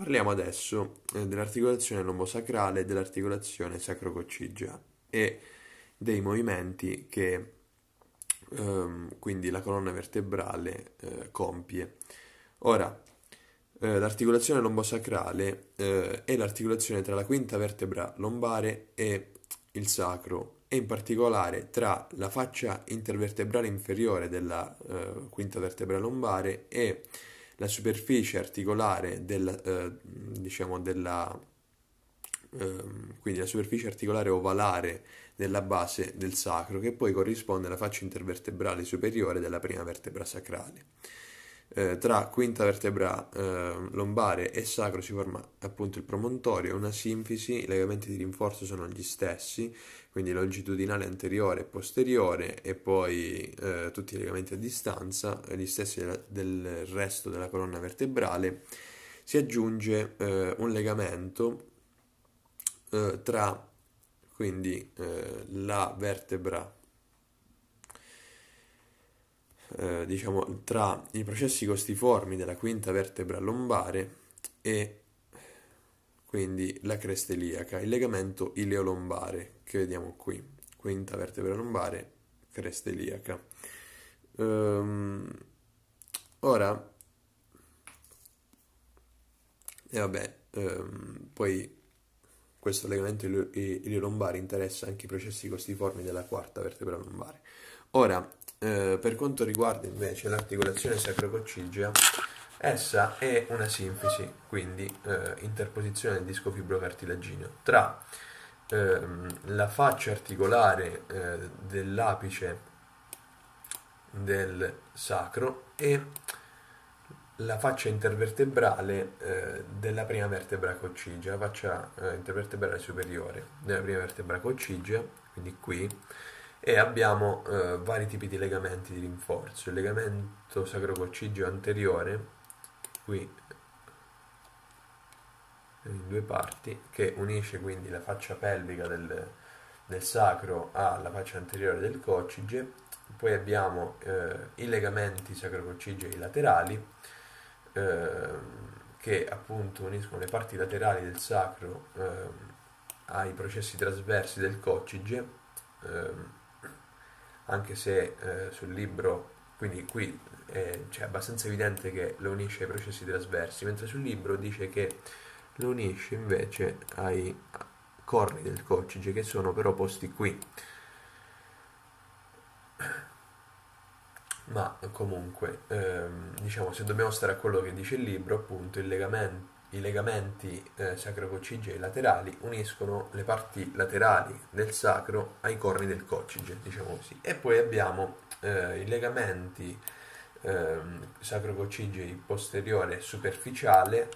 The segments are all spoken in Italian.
Parliamo adesso eh, dell'articolazione lombosacrale e dell'articolazione sacrococcigia e dei movimenti che ehm, quindi la colonna vertebrale eh, compie. Ora, eh, l'articolazione lombosacrale eh, è l'articolazione tra la quinta vertebra lombare e il sacro e in particolare tra la faccia intervertebrale inferiore della eh, quinta vertebra lombare e la superficie articolare del, eh, diciamo della, eh, quindi la superficie articolare ovalare della base del sacro che poi corrisponde alla faccia intervertebrale superiore della prima vertebra sacrale. Eh, tra quinta vertebra eh, lombare e sacro si forma appunto il promontorio, una sinfisi, i legamenti di rinforzo sono gli stessi, quindi longitudinale anteriore e posteriore e poi eh, tutti i legamenti a distanza, gli stessi del resto della colonna vertebrale, si aggiunge eh, un legamento eh, tra quindi eh, la vertebra eh, diciamo tra i processi costiformi della quinta vertebra lombare e quindi la cresta iliaca, il legamento ileolombare che vediamo qui, quinta vertebra lombare, cresta iliaca. Um, ora, e vabbè, um, poi questo legamento iliolombare interessa anche i processi costiformi della quarta vertebra lombare. Ora, eh, per quanto riguarda invece l'articolazione sacrococcigea, essa è una sinfisi, quindi eh, interposizione del disco fibrocartilagineo. Tra ehm, la faccia articolare eh, dell'apice del sacro e la faccia intervertebrale eh, della prima vertebra coccigea, la faccia eh, intervertebrale superiore della prima vertebra coccigea, quindi qui, e abbiamo eh, vari tipi di legamenti di rinforzo. Il legamento sacrococcigeo anteriore qui in due parti che unisce quindi la faccia pelvica del, del sacro alla faccia anteriore del coccige poi abbiamo eh, i legamenti sacrococcigei laterali eh, che appunto uniscono le parti laterali del sacro eh, ai processi trasversi del coccige ehm, anche se eh, sul libro quindi qui è cioè, abbastanza evidente che lo unisce ai processi trasversi, mentre sul libro dice che lo unisce invece ai corni del coccige che sono però posti qui. Ma comunque, ehm, diciamo, se dobbiamo stare a quello che dice il libro, appunto, il legamento i legamenti eh, sacrococcigei laterali uniscono le parti laterali del sacro ai corni del coccige, diciamo così. E poi abbiamo eh, i legamenti eh, sacrococcigei posteriore superficiale,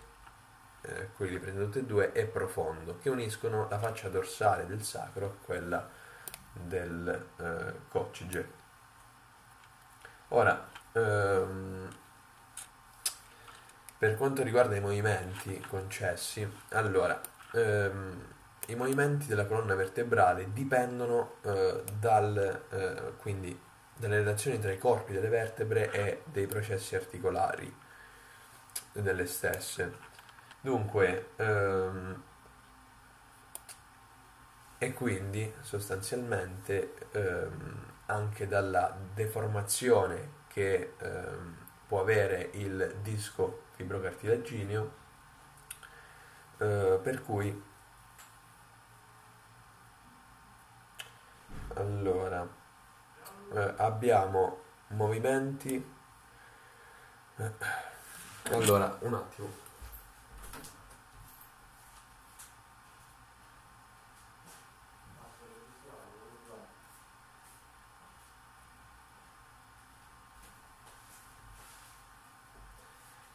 eh, quelli prendo tutti e due, e profondo, che uniscono la faccia dorsale del sacro a quella del eh, coccige. Ora, ehm, per quanto riguarda i movimenti concessi, allora, ehm, i movimenti della colonna vertebrale dipendono eh, dal, eh, quindi, dalle relazioni tra i corpi delle vertebre e dei processi articolari delle stesse. Dunque, ehm, e quindi sostanzialmente ehm, anche dalla deformazione che ehm, può avere il disco fibrocartilagineo, eh, per cui allora eh, abbiamo movimenti. Allora un attimo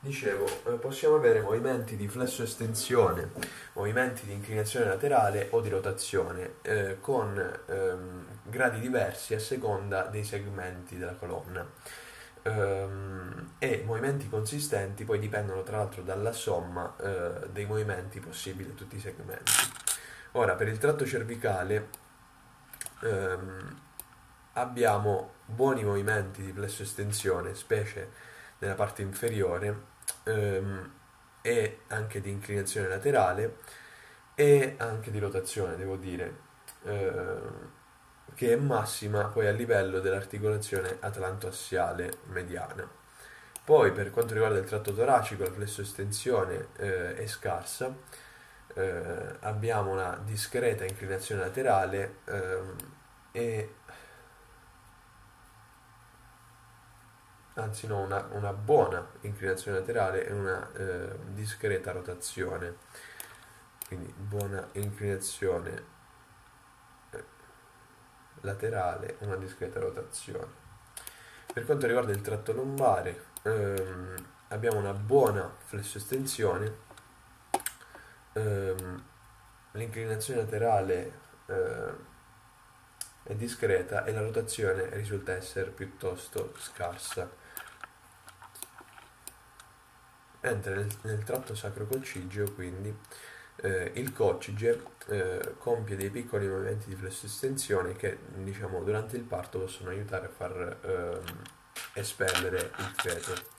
Dicevo, eh, possiamo avere movimenti di flesso estensione, movimenti di inclinazione laterale o di rotazione, eh, con ehm, gradi diversi a seconda dei segmenti della colonna. Ehm, e movimenti consistenti poi dipendono tra l'altro dalla somma eh, dei movimenti possibili a tutti i segmenti. Ora, per il tratto cervicale ehm, abbiamo buoni movimenti di flesso estensione, specie nella parte inferiore, ehm, e anche di inclinazione laterale e anche di rotazione, devo dire, eh, che è massima poi a livello dell'articolazione atlantoassiale mediana. Poi per quanto riguarda il tratto toracico, la flesso-estensione eh, è scarsa, eh, abbiamo una discreta inclinazione laterale ehm, e anzi no, una, una, buona inclinazione laterale e una eh, discreta rotazione. Quindi buona inclinazione eh, laterale, una discreta rotazione. Per quanto riguarda il tratto lombare, ehm, abbiamo una buona flesso-estensione, ehm, l'inclinazione laterale eh, è discreta e la rotazione risulta essere piuttosto scarsa. Mentre nel, nel tratto sacro-coccigeo, quindi, eh, il coccige eh, compie dei piccoli movimenti di flesso-estensione che, diciamo, durante il parto possono aiutare a far ehm, espellere il feto.